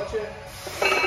Watch it.